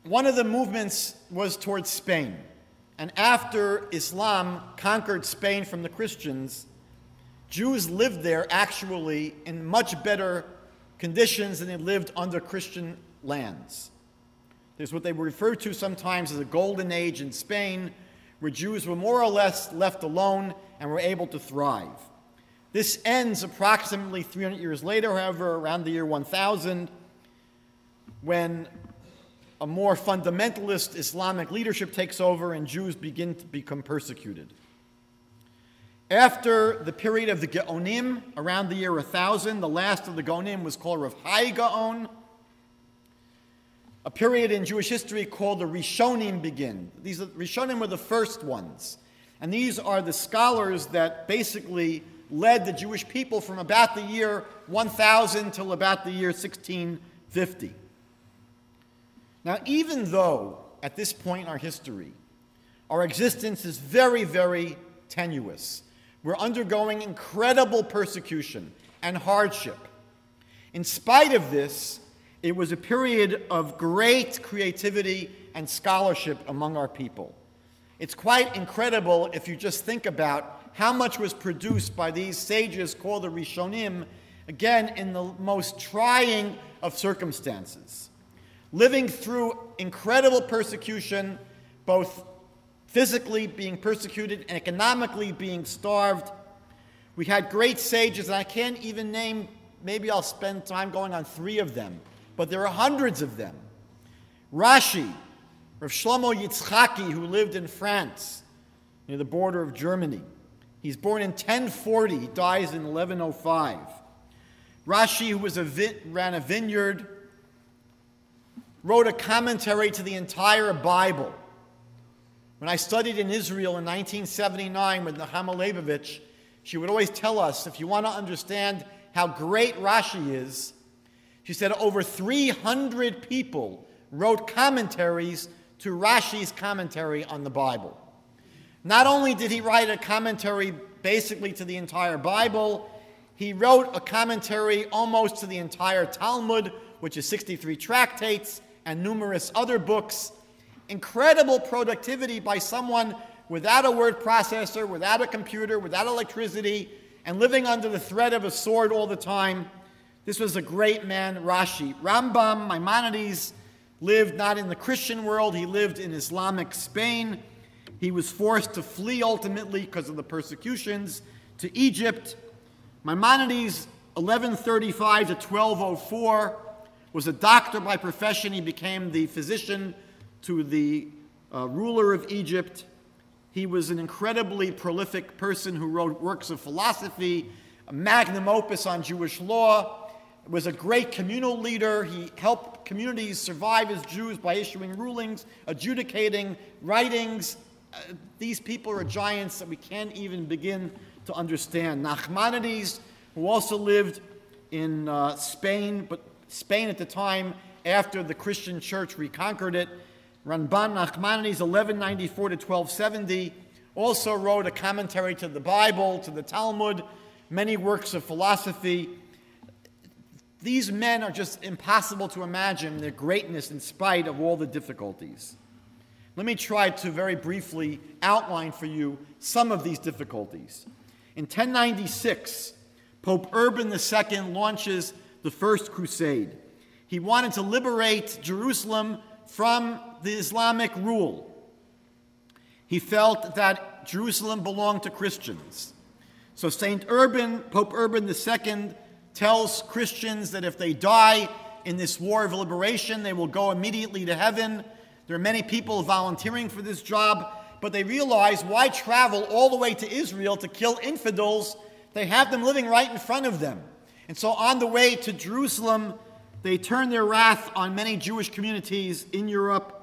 One of the movements was towards Spain. And after Islam conquered Spain from the Christians, Jews lived there actually in much better conditions than they lived under Christian lands. There's what they refer to sometimes as a golden age in Spain, where Jews were more or less left alone and were able to thrive. This ends approximately 300 years later, however, around the year 1000, when a more fundamentalist Islamic leadership takes over and Jews begin to become persecuted. After the period of the Geonim, around the year 1000, the last of the Geonim was called Rav Hai Gaon. A period in Jewish history called the Rishonim begin. These Rishonim were the first ones. And these are the scholars that basically led the Jewish people from about the year 1000 till about the year 1650. Now, even though at this point in our history, our existence is very, very tenuous, we're undergoing incredible persecution and hardship. In spite of this, it was a period of great creativity and scholarship among our people. It's quite incredible if you just think about how much was produced by these sages called the Rishonim, again, in the most trying of circumstances. Living through incredible persecution, both physically being persecuted and economically being starved. We had great sages, and I can't even name, maybe I'll spend time going on three of them, but there are hundreds of them. Rashi, Rav Shlomo Yitzchaki, who lived in France, near the border of Germany. He's born in 1040, he dies in 1105. Rashi, who was a vit, ran a vineyard, wrote a commentary to the entire Bible. When I studied in Israel in 1979 with Nechama Leibowitz, she would always tell us if you want to understand how great Rashi is, she said over 300 people wrote commentaries to Rashi's commentary on the Bible. Not only did he write a commentary basically to the entire Bible, he wrote a commentary almost to the entire Talmud, which is 63 tractates, and numerous other books incredible productivity by someone without a word processor, without a computer, without electricity, and living under the threat of a sword all the time. This was a great man, Rashi. Rambam, Maimonides, lived not in the Christian world, he lived in Islamic Spain. He was forced to flee ultimately because of the persecutions to Egypt. Maimonides, 1135 to 1204, was a doctor by profession. He became the physician to the uh, ruler of Egypt. He was an incredibly prolific person who wrote works of philosophy, a magnum opus on Jewish law, was a great communal leader. He helped communities survive as Jews by issuing rulings, adjudicating writings. Uh, these people are giants that we can't even begin to understand. Nachmanides, who also lived in uh, Spain, but Spain at the time after the Christian church reconquered it, Ramban Nachmanides, 1194 to 1270, also wrote a commentary to the Bible, to the Talmud, many works of philosophy. These men are just impossible to imagine their greatness in spite of all the difficulties. Let me try to very briefly outline for you some of these difficulties. In 1096, Pope Urban II launches the First Crusade. He wanted to liberate Jerusalem from the Islamic rule. He felt that Jerusalem belonged to Christians. So St. Urban, Pope Urban II, tells Christians that if they die in this war of liberation, they will go immediately to heaven. There are many people volunteering for this job, but they realize why travel all the way to Israel to kill infidels? They have them living right in front of them. And so on the way to Jerusalem, they turned their wrath on many Jewish communities in Europe.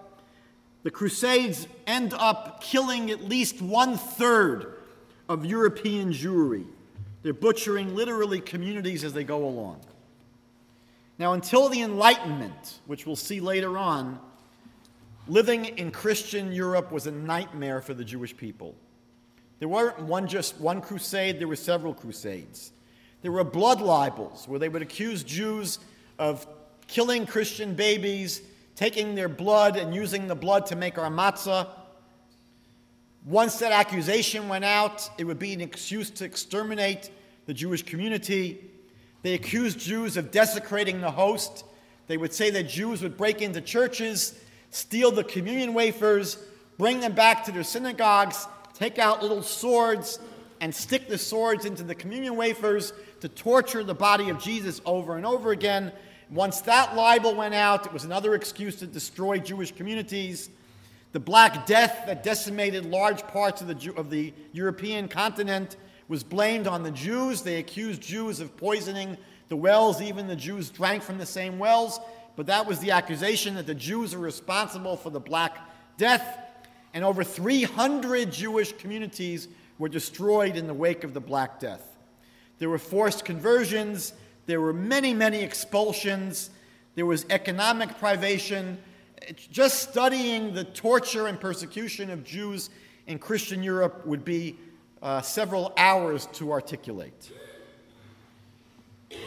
The Crusades end up killing at least one third of European Jewry. They're butchering literally communities as they go along. Now, until the Enlightenment, which we'll see later on, living in Christian Europe was a nightmare for the Jewish people. There weren't one just one crusade, there were several crusades. There were blood libels where they would accuse Jews of killing Christian babies, taking their blood and using the blood to make our matzah. Once that accusation went out, it would be an excuse to exterminate the Jewish community. They accused Jews of desecrating the host. They would say that Jews would break into churches, steal the communion wafers, bring them back to their synagogues, take out little swords, and stick the swords into the communion wafers to torture the body of Jesus over and over again. Once that libel went out, it was another excuse to destroy Jewish communities. The Black Death that decimated large parts of the, of the European continent was blamed on the Jews. They accused Jews of poisoning the wells. Even the Jews drank from the same wells. But that was the accusation that the Jews are responsible for the Black Death. And over 300 Jewish communities were destroyed in the wake of the Black Death. There were forced conversions. There were many, many expulsions. There was economic privation. Just studying the torture and persecution of Jews in Christian Europe would be uh, several hours to articulate.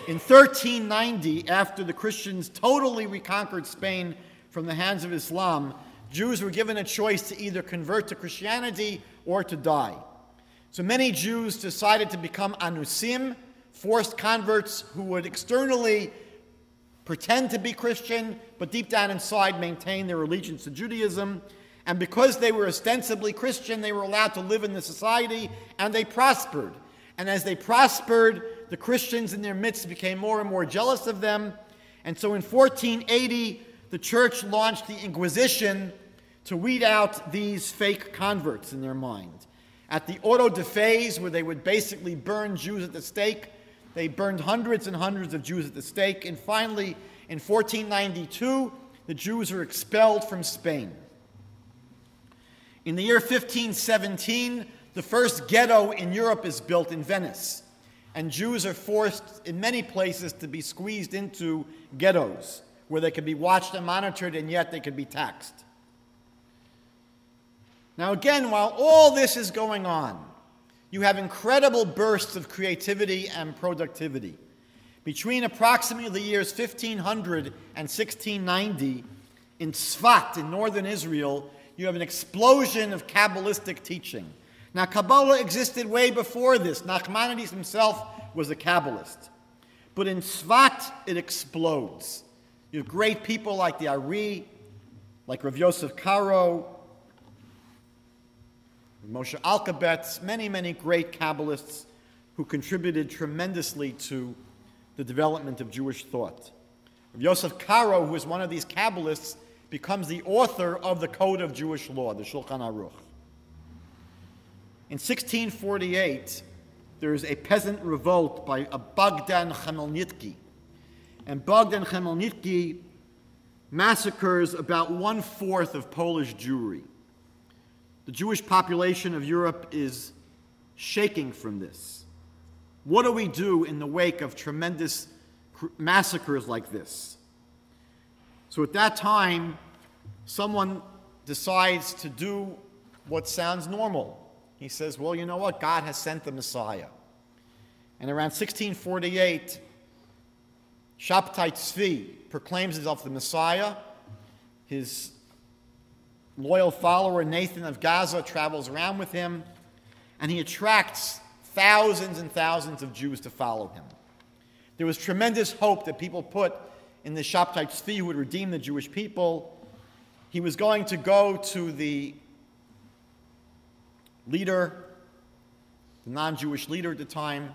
In 1390, after the Christians totally reconquered Spain from the hands of Islam, Jews were given a choice to either convert to Christianity or to die. So many Jews decided to become anusim, forced converts who would externally pretend to be Christian, but deep down inside maintain their allegiance to Judaism. And because they were ostensibly Christian, they were allowed to live in the society and they prospered. And as they prospered, the Christians in their midst became more and more jealous of them. And so in 1480, the church launched the Inquisition to weed out these fake converts in their mind. At the auto de fe, where they would basically burn Jews at the stake, they burned hundreds and hundreds of Jews at the stake. And finally, in 1492, the Jews are expelled from Spain. In the year 1517, the first ghetto in Europe is built in Venice, and Jews are forced in many places to be squeezed into ghettos where they could be watched and monitored, and yet they could be taxed. Now, again, while all this is going on, you have incredible bursts of creativity and productivity. Between approximately the years 1500 and 1690, in Tzfat, in northern Israel, you have an explosion of Kabbalistic teaching. Now, Kabbalah existed way before this. Nachmanides himself was a Kabbalist. But in Tzfat, it explodes. You have great people like the Ari, like Rav Yosef Karo, Moshe Alkabetz, many, many great Kabbalists who contributed tremendously to the development of Jewish thought. Yosef Karo, who is one of these Kabbalists, becomes the author of the Code of Jewish Law, the Shulchan Aruch. In 1648, there is a peasant revolt by a Bogdan Khmelnytsky. And Bogdan Khmelnytsky massacres about one fourth of Polish Jewry. The Jewish population of Europe is shaking from this. What do we do in the wake of tremendous massacres like this? So at that time, someone decides to do what sounds normal. He says, Well, you know what? God has sent the Messiah. And around 1648, Shabtai Tzvi proclaims himself the Messiah. His loyal follower, Nathan of Gaza, travels around with him, and he attracts thousands and thousands of Jews to follow him. There was tremendous hope that people put in the Shabtai Tzvi who would redeem the Jewish people. He was going to go to the leader, the non Jewish leader at the time,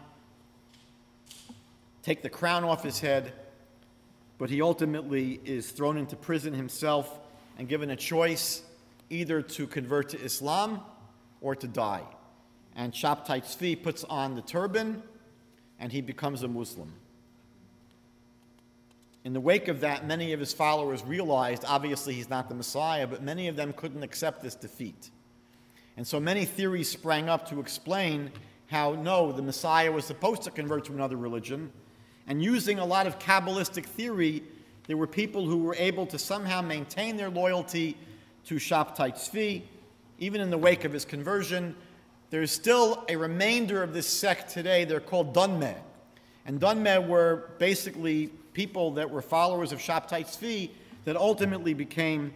take the crown off his head, but he ultimately is thrown into prison himself and given a choice either to convert to Islam or to die. And Shabtai Tzvi puts on the turban and he becomes a Muslim. In the wake of that, many of his followers realized obviously he's not the Messiah, but many of them couldn't accept this defeat. And so many theories sprang up to explain how no, the Messiah was supposed to convert to another religion. And using a lot of Kabbalistic theory, there were people who were able to somehow maintain their loyalty to Shabtai Tzvi, even in the wake of his conversion. There's still a remainder of this sect today. They're called Dunmeh. And Dunmeh were basically people that were followers of Shabtai Tzvi that ultimately became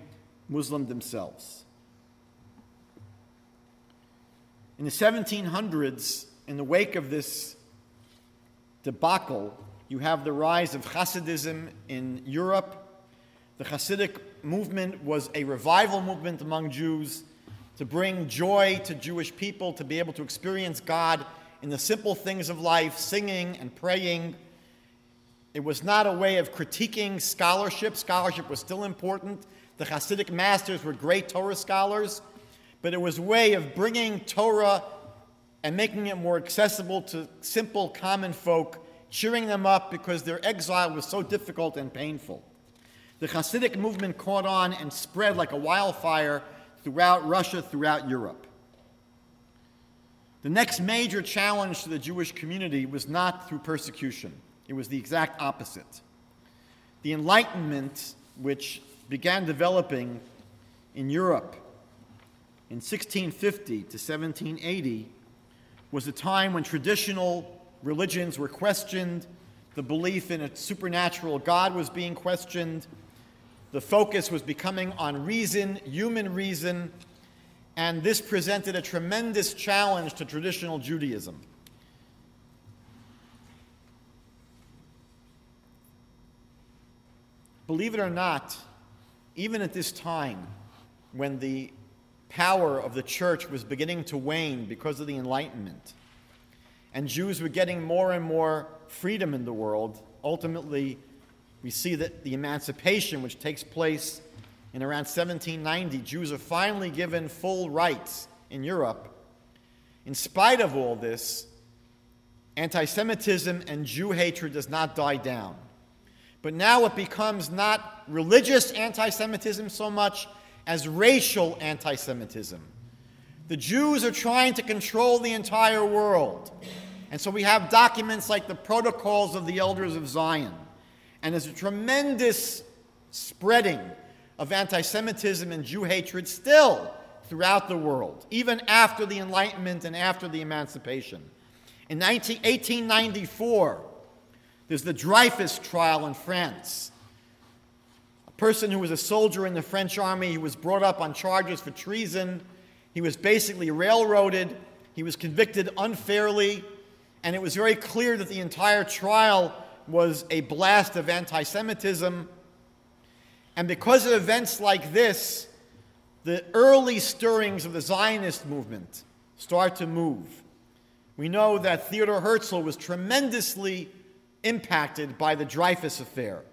Muslim themselves. In the 1700s, in the wake of this debacle, you have the rise of Hasidism in Europe. The Hasidic movement was a revival movement among Jews to bring joy to Jewish people, to be able to experience God in the simple things of life, singing and praying. It was not a way of critiquing scholarship. Scholarship was still important. The Hasidic masters were great Torah scholars, but it was a way of bringing Torah and making it more accessible to simple common folk, cheering them up because their exile was so difficult and painful. The Hasidic movement caught on and spread like a wildfire throughout Russia, throughout Europe. The next major challenge to the Jewish community was not through persecution, it was the exact opposite. The Enlightenment, which began developing in Europe in 1650 to 1780, was a time when traditional religions were questioned, the belief in a supernatural God was being questioned, the focus was becoming on reason, human reason, and this presented a tremendous challenge to traditional Judaism. Believe it or not, even at this time, when the power of the church was beginning to wane because of the Enlightenment, and Jews were getting more and more freedom in the world. Ultimately, we see that the emancipation, which takes place in around 1790, Jews are finally given full rights in Europe. In spite of all this, anti Semitism and Jew hatred does not die down. But now it becomes not religious anti Semitism so much as racial anti Semitism. The Jews are trying to control the entire world. And so we have documents like the Protocols of the Elders of Zion. And there's a tremendous spreading of anti Semitism and Jew hatred still throughout the world, even after the Enlightenment and after the Emancipation. In 19, 1894, there's the Dreyfus trial in France A person who was a soldier in the French army. He was brought up on charges for treason. He was basically railroaded. He was convicted unfairly. And it was very clear that the entire trial was a blast of anti Semitism. And because of events like this, the early stirrings of the Zionist movement start to move. We know that Theodore Herzl was tremendously impacted by the Dreyfus affair.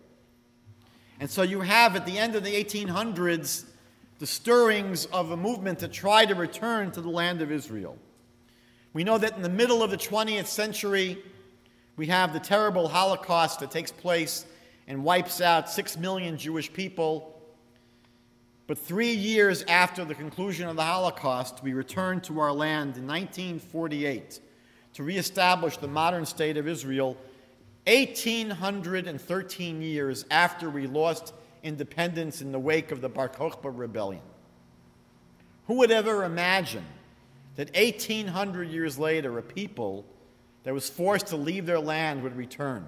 And so you have at the end of the 1800s the stirrings of a movement to try to return to the land of Israel. We know that in the middle of the 20th century, we have the terrible Holocaust that takes place and wipes out six million Jewish people. But three years after the conclusion of the Holocaust, we returned to our land in 1948 to reestablish the modern state of Israel 1,813 years after we lost independence in the wake of the Bar Kokhba rebellion. Who would ever imagine that 1,800 years later, a people that was forced to leave their land would return?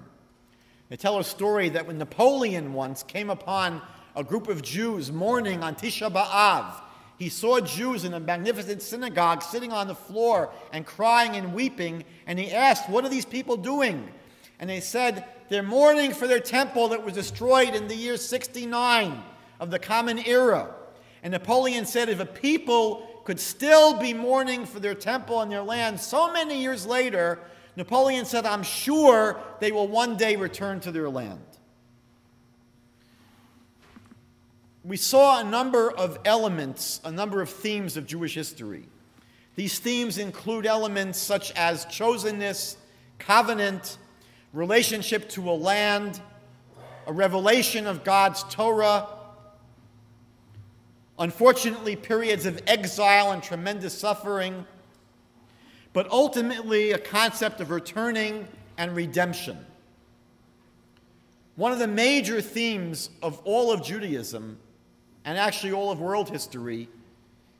They tell a story that when Napoleon once came upon a group of Jews mourning on Tisha B'Av, he saw Jews in a magnificent synagogue sitting on the floor and crying and weeping, and he asked, What are these people doing? and they said they're mourning for their temple that was destroyed in the year 69 of the Common Era. And Napoleon said if a people could still be mourning for their temple and their land so many years later, Napoleon said, I'm sure they will one day return to their land. We saw a number of elements, a number of themes of Jewish history. These themes include elements such as chosenness, covenant, relationship to a land, a revelation of God's Torah. Unfortunately, periods of exile and tremendous suffering. But ultimately a concept of returning and redemption. One of the major themes of all of Judaism, and actually all of world history,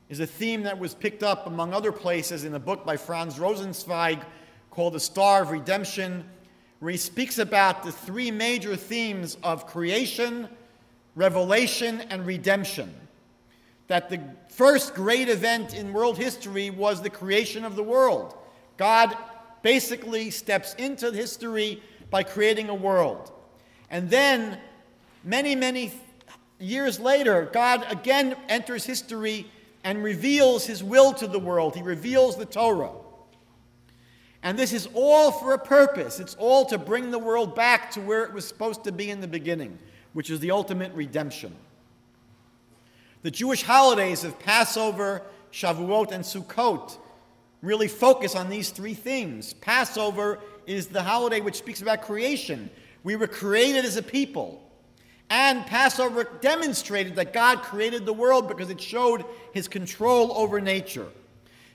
is a theme that was picked up, among other places, in a book by Franz Rosenzweig called The Star of Redemption, where he speaks about the three major themes of creation, revelation, and redemption. That the first great event in world history was the creation of the world. God basically steps into history by creating a world. And then, many, many years later, God again enters history and reveals his will to the world. He reveals the Torah. And this is all for a purpose. It's all to bring the world back to where it was supposed to be in the beginning, which is the ultimate redemption. The Jewish holidays of Passover, Shavuot, and Sukkot really focus on these three things. Passover is the holiday which speaks about creation. We were created as a people. And Passover demonstrated that God created the world because it showed his control over nature.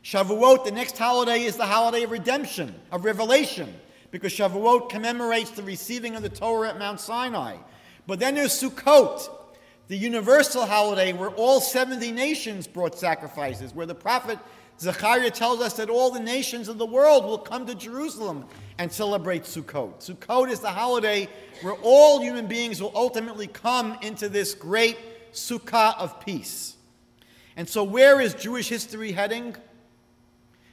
Shavuot, the next holiday, is the holiday of redemption, of revelation, because Shavuot commemorates the receiving of the Torah at Mount Sinai. But then there's Sukkot, the universal holiday where all 70 nations brought sacrifices, where the prophet Zechariah tells us that all the nations of the world will come to Jerusalem and celebrate Sukkot. Sukkot is the holiday where all human beings will ultimately come into this great Sukkah of peace. And so, where is Jewish history heading?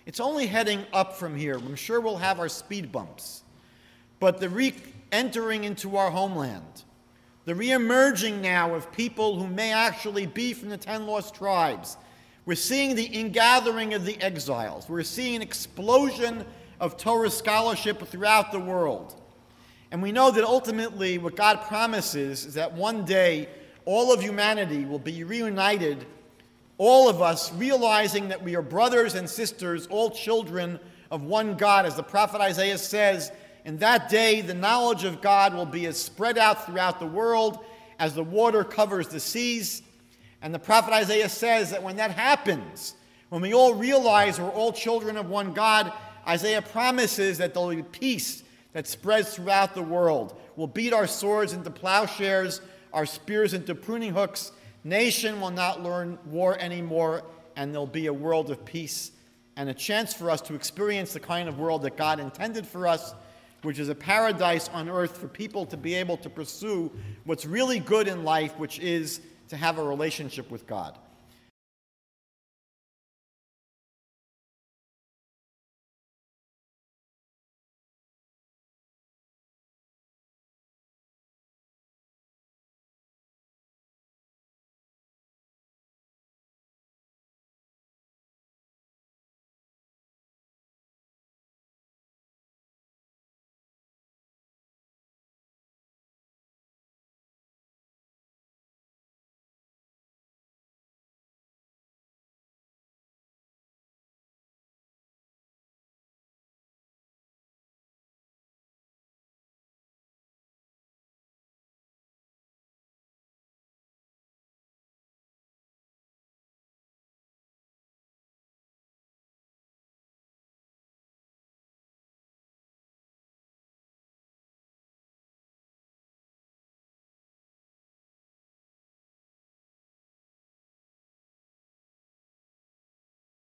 It's only heading up from here. I'm sure we'll have our speed bumps. But the re entering into our homeland, the re emerging now of people who may actually be from the ten lost tribes, we're seeing the ingathering of the exiles. We're seeing an explosion of Torah scholarship throughout the world. And we know that ultimately what God promises is that one day all of humanity will be reunited, all of us realizing that we are brothers and sisters, all children of one God. As the prophet Isaiah says, in that day the knowledge of God will be as spread out throughout the world as the water covers the seas. And the prophet Isaiah says that when that happens, when we all realize we're all children of one God, Isaiah promises that there will be peace that spreads throughout the world. We'll beat our swords into plowshares, our spears into pruning hooks. Nation will not learn war anymore, and there'll be a world of peace and a chance for us to experience the kind of world that God intended for us, which is a paradise on earth for people to be able to pursue what's really good in life, which is to have a relationship with God.